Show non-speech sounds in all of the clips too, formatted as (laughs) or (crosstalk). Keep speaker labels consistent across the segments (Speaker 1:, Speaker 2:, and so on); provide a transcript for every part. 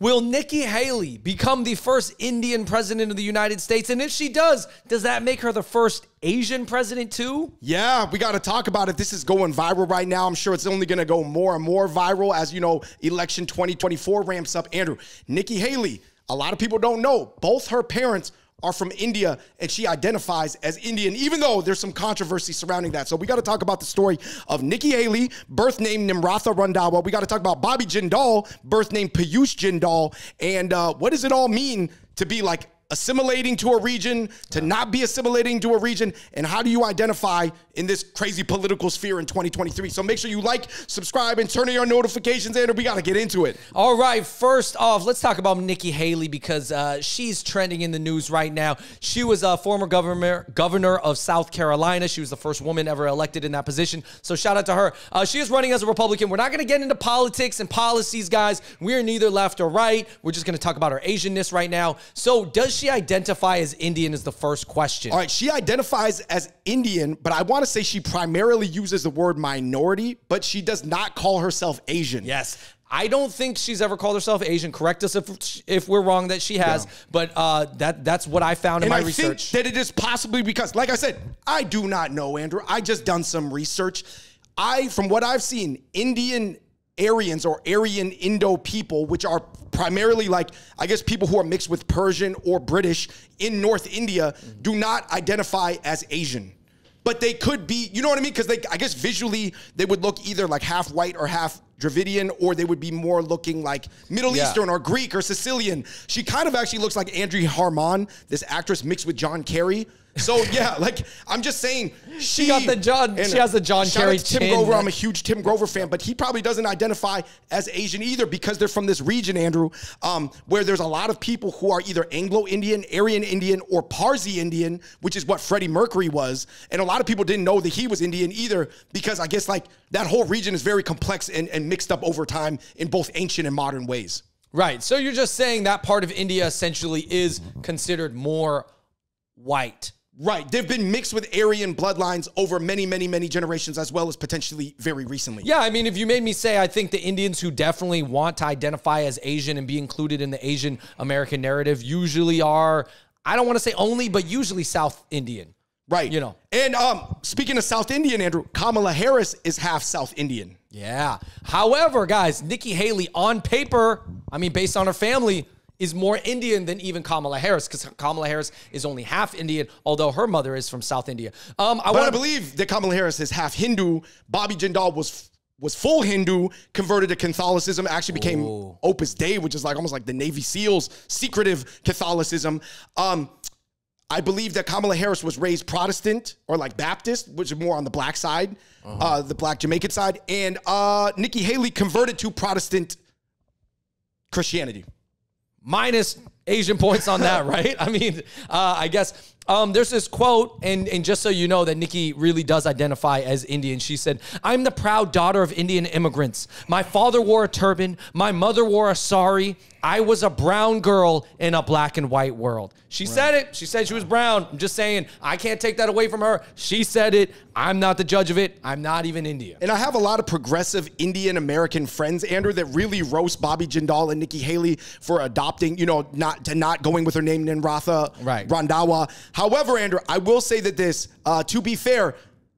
Speaker 1: Will Nikki Haley become the first Indian president of the United States? And if she does, does that make her the first Asian president too?
Speaker 2: Yeah, we got to talk about it. This is going viral right now. I'm sure it's only going to go more and more viral as, you know, election 2024 ramps up. Andrew, Nikki Haley, a lot of people don't know, both her parents are from India and she identifies as Indian, even though there's some controversy surrounding that. So we got to talk about the story of Nikki Haley, birth name Nimratha Randhawa. We got to talk about Bobby Jindal, birth name Piyush Jindal. And uh, what does it all mean to be like assimilating to a region, to not be assimilating to a region, and how do you identify in this crazy political sphere in 2023? So make sure you like, subscribe, and turn on your notifications, and we got to get into it.
Speaker 1: All right, first off, let's talk about Nikki Haley because uh, she's trending in the news right now. She was a former governor governor of South Carolina. She was the first woman ever elected in that position. So shout out to her. Uh, she is running as a Republican. We're not going to get into politics and policies, guys. We are neither left or right. We're just going to talk about her Asianness right now. So does she identify as Indian is the first question.
Speaker 2: All right, she identifies as Indian, but I want to say she primarily uses the word minority, but she does not call herself Asian.
Speaker 1: Yes. I don't think she's ever called herself Asian. Correct us if if we're wrong that she has, yeah. but uh, that that's what I found in my
Speaker 2: I
Speaker 1: research.
Speaker 2: that it is possibly because, like I said, I do not know, Andrew. I just done some research. I, from what I've seen, Indian Aryans or Aryan Indo people, which are primarily like, I guess, people who are mixed with Persian or British in North India, do not identify as Asian. But they could be, you know what I mean? Because they, I guess, visually they would look either like half white or half Dravidian, or they would be more looking like Middle yeah. Eastern or Greek or Sicilian. She kind of actually looks like Andrea Harmon, this actress mixed with John Kerry. So yeah, like I'm just saying, she,
Speaker 1: she got the John. She has the John Kerry.
Speaker 2: Tim
Speaker 1: chin.
Speaker 2: Grover. I'm a huge Tim Grover fan, but he probably doesn't identify as Asian either because they're from this region, Andrew, um, where there's a lot of people who are either Anglo-Indian, Aryan Indian, or Parsi Indian, which is what Freddie Mercury was, and a lot of people didn't know that he was Indian either because I guess like that whole region is very complex and, and mixed up over time in both ancient and modern ways.
Speaker 1: Right. So you're just saying that part of India essentially is considered more white
Speaker 2: Right. They've been mixed with Aryan bloodlines over many, many, many generations, as well as potentially very recently.
Speaker 1: Yeah, I mean, if you made me say, I think the Indians who definitely want to identify as Asian and be included in the Asian American narrative usually are, I don't want to say only, but usually South Indian.
Speaker 2: Right.
Speaker 1: You know.
Speaker 2: And um, speaking of South Indian, Andrew, Kamala Harris is half South Indian.
Speaker 1: Yeah. However, guys, Nikki Haley on paper, I mean, based on her family, is more Indian than even Kamala Harris because Kamala Harris is only half Indian, although her mother is from South India.
Speaker 2: Um, I want to believe that Kamala Harris is half Hindu. Bobby Jindal was was full Hindu, converted to Catholicism, actually became Ooh. Opus Dei, which is like almost like the Navy SEALs, secretive Catholicism. Um, I believe that Kamala Harris was raised Protestant or like Baptist, which is more on the black side, uh-huh. uh, the black Jamaican side. And uh, Nikki Haley converted to Protestant Christianity
Speaker 1: minus Asian points on that, (laughs) right? I mean, uh, I guess um, there's this quote, and, and just so you know that Nikki really does identify as Indian. She said, I'm the proud daughter of Indian immigrants. My father wore a turban. My mother wore a sari. I was a brown girl in a black and white world. She right. said it. She said she was brown. I'm just saying, I can't take that away from her. She said it. I'm not the judge of it. I'm not even Indian.
Speaker 2: And I have a lot of progressive Indian American friends, Andrew, that really roast Bobby Jindal and Nikki Haley for adopting, you know, not to not going with her name Nimratha
Speaker 1: right.
Speaker 2: Randhawa. However, Andrew, I will say that this, uh, to be fair,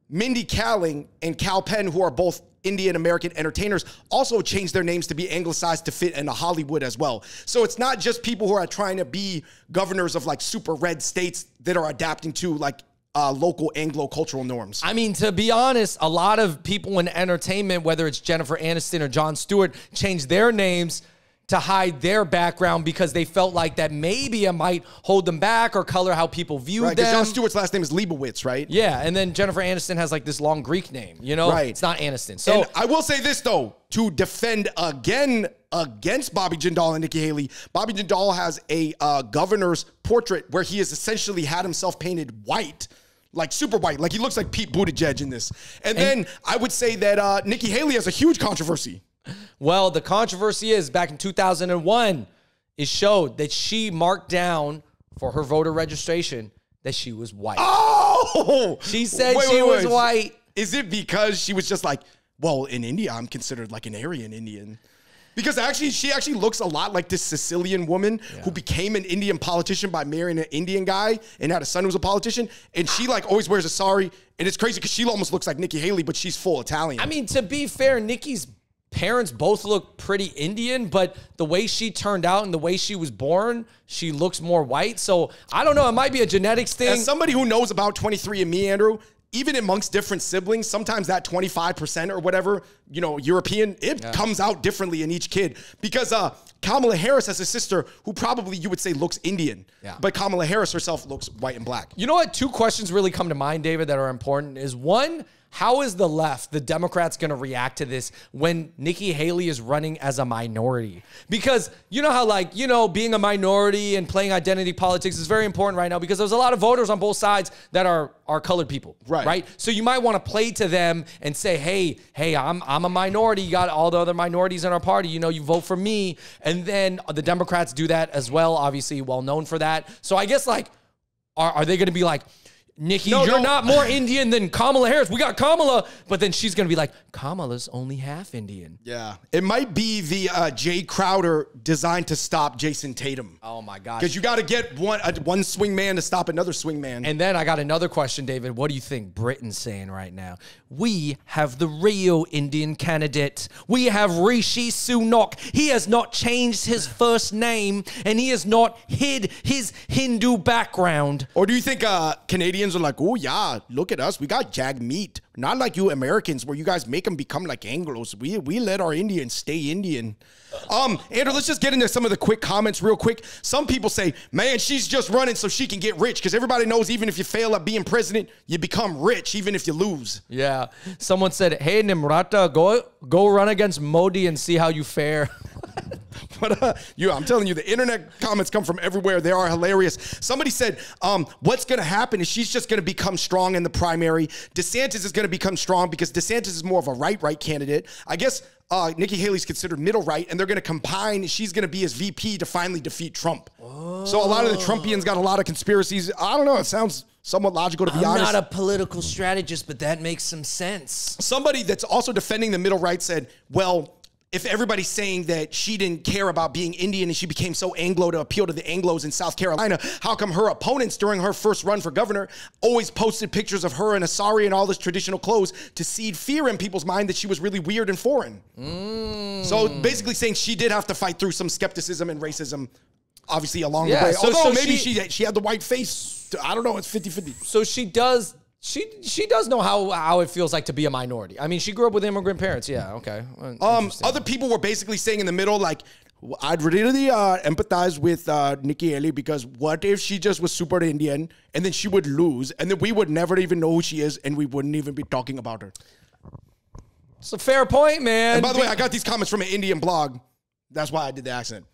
Speaker 2: Mindy Kaling and Kal Penn, who are both Indian American entertainers also changed their names to be anglicized to fit into Hollywood as well. So it's not just people who are trying to be governors of like super red states that are adapting to like uh, local Anglo cultural norms.
Speaker 1: I mean, to be honest, a lot of people in entertainment, whether it's Jennifer Aniston or Jon Stewart, changed their names to hide their background because they felt like that maybe it might hold them back or color how people view
Speaker 2: right,
Speaker 1: them.
Speaker 2: Jon Stewart's last name is Leibowitz, right?
Speaker 1: Yeah, and then Jennifer Aniston has like this long Greek name, you know?
Speaker 2: Right.
Speaker 1: It's not Aniston. So
Speaker 2: and I will say this though, to defend again against Bobby Jindal and Nikki Haley, Bobby Jindal has a uh, governor's portrait where he has essentially had himself painted white like super white. Like he looks like Pete Buttigieg in this. And, and then I would say that uh, Nikki Haley has a huge controversy.
Speaker 1: Well, the controversy is back in 2001, it showed that she marked down for her voter registration that she was white.
Speaker 2: Oh,
Speaker 1: she said wait, she wait, was wait. white.
Speaker 2: Is it because she was just like, well, in India, I'm considered like an Aryan Indian? Because actually, she actually looks a lot like this Sicilian woman who became an Indian politician by marrying an Indian guy and had a son who was a politician. And she like always wears a sari. And it's crazy because she almost looks like Nikki Haley, but she's full Italian.
Speaker 1: I mean, to be fair, Nikki's parents both look pretty Indian, but the way she turned out and the way she was born, she looks more white. So I don't know. It might be a genetics thing.
Speaker 2: As somebody who knows about 23andMe, Andrew, even amongst different siblings, sometimes that 25% or whatever, you know, European, it comes out differently in each kid. Because uh, Kamala Harris has a sister who probably you would say looks Indian.
Speaker 1: Yeah.
Speaker 2: But Kamala Harris herself looks white and black.
Speaker 1: You know what? Two questions really come to mind, David, that are important. Is one, how is the left, the Democrats, going to react to this when Nikki Haley is running as a minority? Because you know how, like, you know, being a minority and playing identity politics is very important right now because there's a lot of voters on both sides that are are colored people,
Speaker 2: Right.
Speaker 1: Right. So you might want to play to them and say, hey, hey, I'm I'm a minority. You got all the other minorities in our party. You know, you vote for me, and then the Democrats do that as well. Obviously, well known for that. So I guess like are, are they going to be like, Nikki,
Speaker 2: No,
Speaker 1: you're
Speaker 2: no.
Speaker 1: not more Indian than Kamala Harris. We got Kamala, but then she's going to be like, Kamala's only half Indian.
Speaker 2: Yeah. It might be the uh, Jae Crowder designed to stop Jayson Tatum.
Speaker 1: Oh my gosh.
Speaker 2: Because you got to get one uh, one swing man to stop another swing man.
Speaker 1: And then I got another question, David. What do you think Britain's saying right now? We have the real Indian candidate. We have Rishi Sunak. He has not changed his first name and he has not hid his Hindu background.
Speaker 2: or do you think uh, Canadians are like, oh, yeah, look at us. We got Jagmeet. Not like you Americans where you guys make them become like Anglos. We, we let our Indians stay Indian. Um, Andrew, let's just get into some of the quick comments real quick. Some people say, man, she's just running so she can get rich because everybody knows even if you fail at being president, you become rich even if you lose.
Speaker 1: Yeah. Someone said, "Hey Nimrata, go go run against Modi and see how you fare." (laughs) (laughs)
Speaker 2: But uh, you, I'm telling you, the internet comments come from everywhere. They are hilarious. Somebody said, um, "What's going to happen is she's just going to become strong in the primary. DeSantis is going to become strong because DeSantis is more of a right-right candidate. I guess uh, Nikki Haley's considered middle right, and they're going to combine. She's going to be his VP to finally defeat Trump. So a lot of the Trumpians got a lot of conspiracies. I don't know. It sounds somewhat logical to be honest.
Speaker 1: Not a political strategist, but that makes some sense.
Speaker 2: somebody that's also defending the middle right said, well, if everybody's saying that she didn't care about being Indian and she became so Anglo to appeal to the Anglos in South Carolina, how come her opponents during her first run for governor always posted pictures of her in a sari and all this traditional clothes to seed fear in people's mind that she was really weird and foreign? Mm. So basically saying she did have to fight through some skepticism and racism, obviously along
Speaker 1: Yeah,
Speaker 2: the way.
Speaker 1: so-
Speaker 2: Although
Speaker 1: so
Speaker 2: maybe
Speaker 1: she-
Speaker 2: she, she had the white face. I don't know. It's 50 50.
Speaker 1: So she does. She she does know how how it feels like to be a minority. I mean, she grew up with immigrant parents. Yeah. Okay.
Speaker 2: Um, other people were basically saying in the middle, like, I'd really uh, empathize with uh, Nikki Haley because what if she just was super Indian and then she would lose and then we would never even know who she is and we wouldn't even be talking about her.
Speaker 1: it's a fair point, man.
Speaker 2: And by the way, I got these comments from an Indian blog. That's why I did the accent.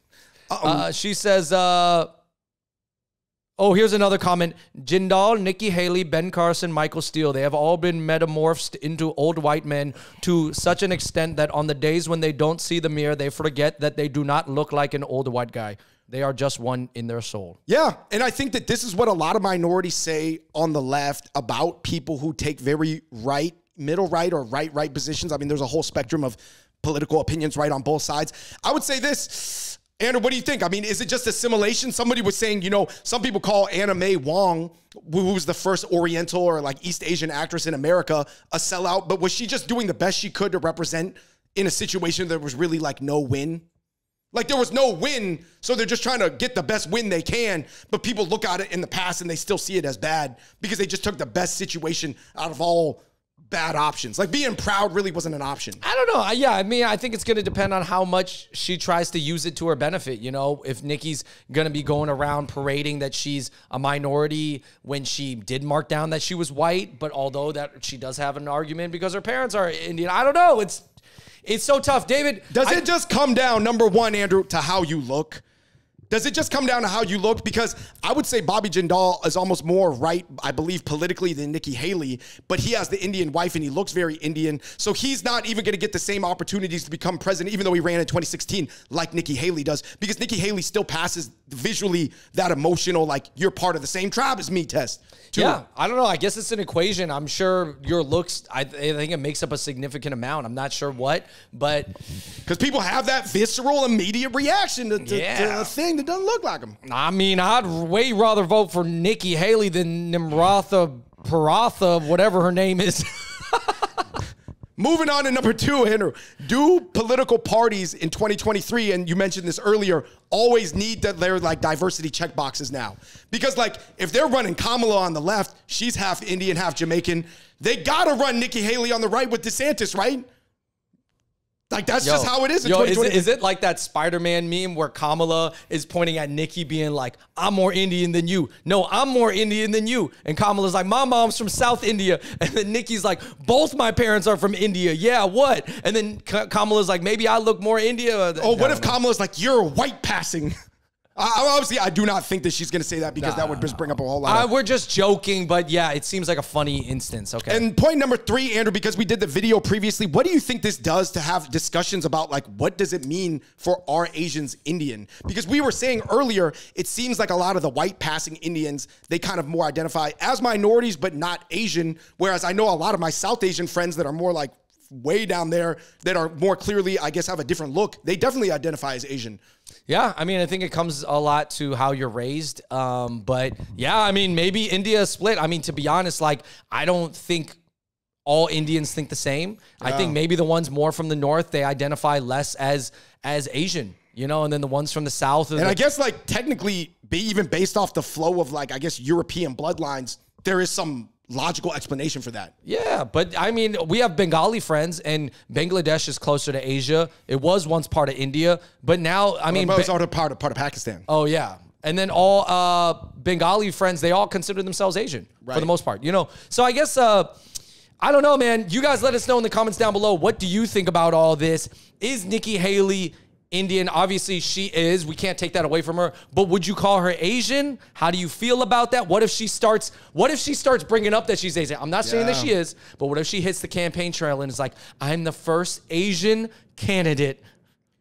Speaker 1: Uh, she says, uh, oh, here's another comment. Jindal, Nikki Haley, Ben Carson, Michael Steele, they have all been metamorphosed into old white men to such an extent that on the days when they don't see the mirror, they forget that they do not look like an old white guy. They are just one in their soul.
Speaker 2: Yeah, and I think that this is what a lot of minorities say on the left about people who take very right, middle right, or right right positions. I mean, there's a whole spectrum of political opinions right on both sides. I would say this, Andrew. What do you think? I mean, is it just assimilation? Somebody was saying, you know, some people call Anna May Wong, who was the first Oriental or like East Asian actress in America, a sellout. But was she just doing the best she could to represent in a situation that was really like no win? Like there was no win, so they're just trying to get the best win they can. But people look at it in the past and they still see it as bad because they just took the best situation out of all bad options. Like being proud really wasn't an option.
Speaker 1: I don't know. I- Yeah, I mean, I think it's going to depend on how much she tries to use it to her benefit. You know, if Nikki's going to be going around parading that she's a minority when she did mark down that she was white, but although that she does have an argument because her parents are Indian, I don't know. It's it's so tough, David.
Speaker 2: Does
Speaker 1: I-
Speaker 2: it just come down, number one, Andrew, to how you look? Does it just come down to how you look? Because I would say Bobby Jindal is almost more right, I believe, politically than Nikki Haley, but he has the Indian wife and he looks very Indian. So he's not even going to get the same opportunities to become president, even though he ran in 2016 like Nikki Haley does, because Nikki Haley still passes visually that emotional, like you're part of the same tribe as me test.
Speaker 1: Yeah, I don't know. I guess it's an equation. I'm sure your looks, I, I think it makes up a significant amount. I'm not sure what, but.
Speaker 2: Because people have that visceral, immediate reaction to, to, yeah. to a thing that doesn't look like him.
Speaker 1: I mean, I'd way rather vote for Nikki Haley than Nimratha Paratha, whatever her name is. (laughs)
Speaker 2: Moving on to number two, Andrew. Do political parties in 2023, and you mentioned this earlier, always need that their like diversity check boxes now? Because like if they're running Kamala on the left, she's half Indian, half Jamaican. They gotta run Nikki Haley on the right with DeSantis, right? Like that's yo, just how it is.
Speaker 1: yo, is it, is it like that Spider-Man meme where Kamala is pointing at Nikki, being like, "I'm more Indian than you." No, I'm more Indian than you. And Kamala's like, "My mom's from South India," (laughs) and then Nikki's like, "Both my parents are from India." Yeah, what? And then Kamala's like, "Maybe I look more India."
Speaker 2: Oh, what if Kamala's like, "You're white passing"? (laughs) I, obviously, I do not think that she's going to say that because that would just bring up a whole lot.
Speaker 1: Uh, we're just joking, but yeah, it seems like a funny instance. Okay.
Speaker 2: And point number three, Andrew, because we did the video previously, what do you think this does to have discussions about like what does it mean for our Asians Indian? Because we were saying earlier, it seems like a lot of the white passing Indians they kind of more identify as minorities, but not Asian. Whereas I know a lot of my South Asian friends that are more like way down there that are more clearly, I guess, have a different look. They definitely identify as Asian.
Speaker 1: Yeah, I mean, I think it comes a lot to how you're raised. Um, but yeah, I mean, maybe India split. I mean, to be honest, like I don't think all Indians think the same. Yeah. I think maybe the ones more from the north they identify less as as Asian, you know, and then the ones from the south.
Speaker 2: And
Speaker 1: the-
Speaker 2: I guess like technically, be even based off the flow of like I guess European bloodlines, there is some logical explanation for that.
Speaker 1: Yeah, but I mean, we have Bengali friends, and Bangladesh is closer to Asia. It was once part of India, but now, I mean,
Speaker 2: well, it's ba- part of part of Pakistan.
Speaker 1: Oh yeah, and then all uh, Bengali friends, they all consider themselves Asian right. for the most part. You know, so I guess. Uh, I don't know, man. You guys let us know in the comments down below. What do you think about all this? Is Nikki Haley Indian. Obviously, she is. We can't take that away from her. But would you call her Asian? How do you feel about that? What if she starts? What if she starts bringing up that she's Asian? I'm not saying that she is, but what if she hits the campaign trail and is like, "I'm the first Asian candidate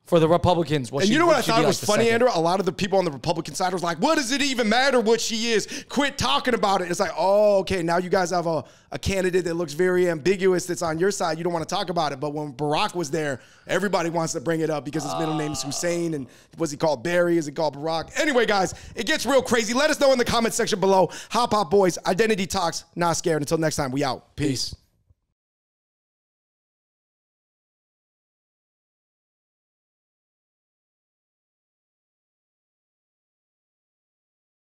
Speaker 1: for the Republicans.
Speaker 2: and you know what I thought was like funny, Andrew? A lot of the people on the Republican side was like, "What does it even matter what she is? Quit talking about it." It's like, oh, okay, now you guys have a, a candidate that looks very ambiguous that's on your side. You don't want to talk about it. But when Barack was there, everybody wants to bring it up because his middle name is Hussein. And was he called Barry? Is he called Barack? Anyway, guys, it gets real crazy. Let us know in the comment section below. Hot Pot Boys, Identity Talks, not scared. Until next time, we out. Peace. Peace.